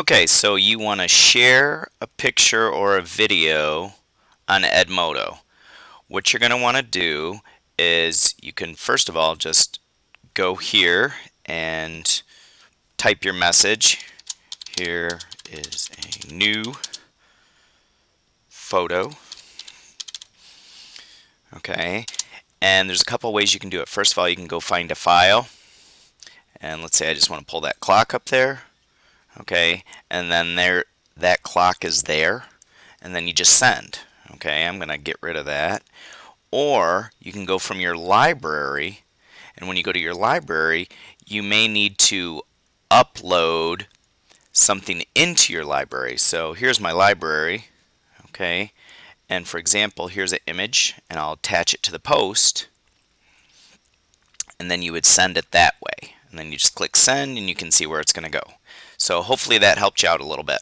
Okay, so you want to share a picture or a video on Edmodo. What you're going to want to do is you can first of all just go here and type your message. Here is a new photo. Okay, and there's a couple ways you can do it. First of all, you can go find a file. And let's say I just want to pull that clock up there okay? And then there that clock is there and then you just send okay? I'm gonna get rid of that. Or you can go from your library and when you go to your library you may need to upload something into your library. So here's my library okay? And for example here's an image and I'll attach it to the post and then you would send it that way and then you just click send and you can see where it's going to go so hopefully that helped you out a little bit.